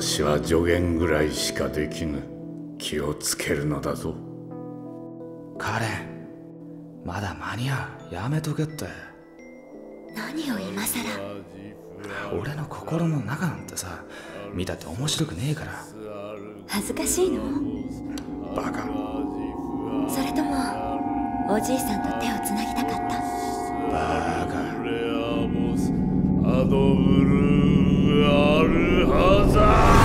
私は助言ぐらいしかできぬ気をつけるのだぞ。カレンまだ間に合う？やめとけって。何を今さら俺の心の中なんてさ見たって面白くねえから。恥ずかしいの？バカ。それともおじいさんと手をつなぎたかった？バカ。アドブルあるはずだ。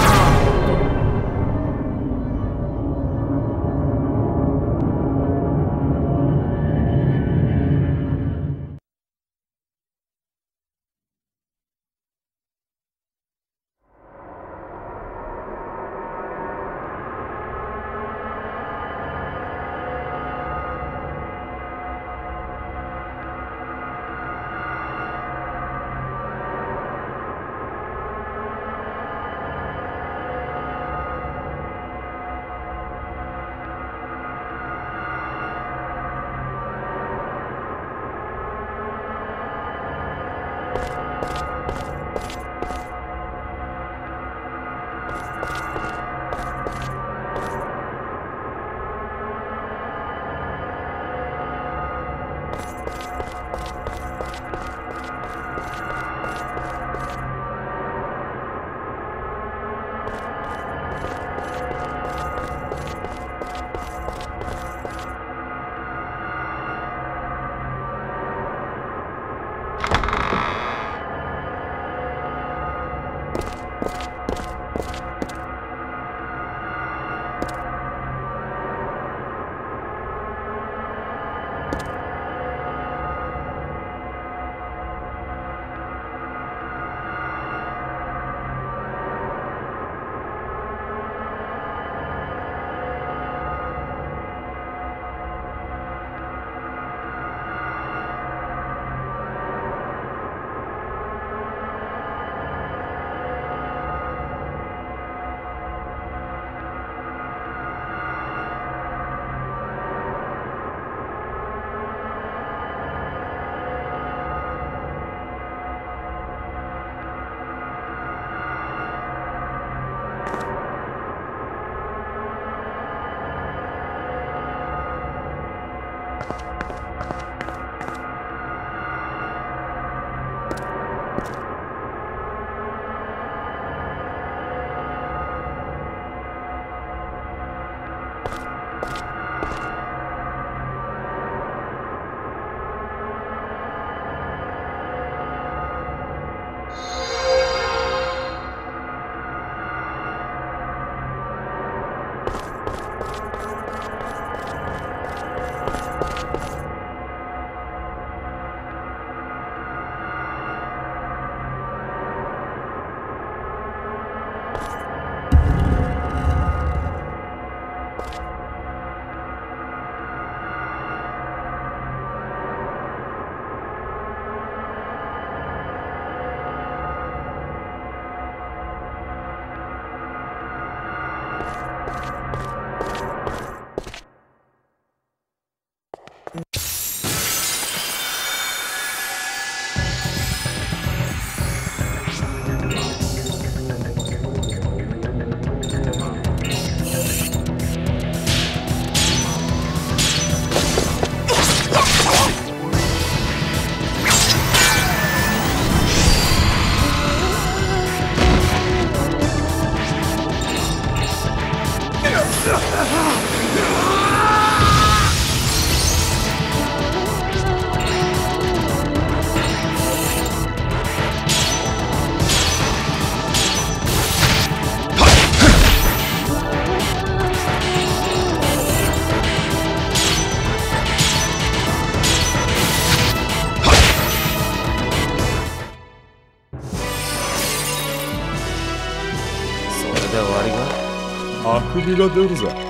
かあくびが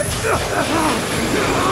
Ah!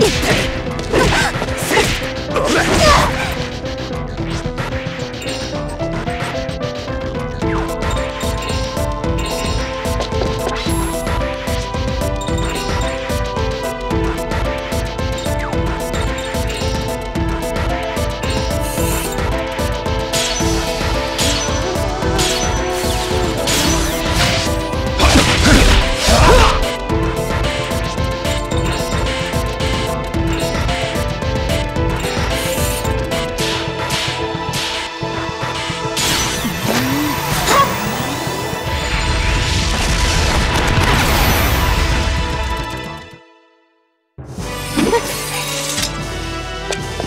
Hey!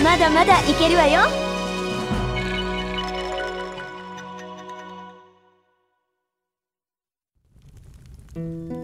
まだまだいけるわようん。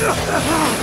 う ん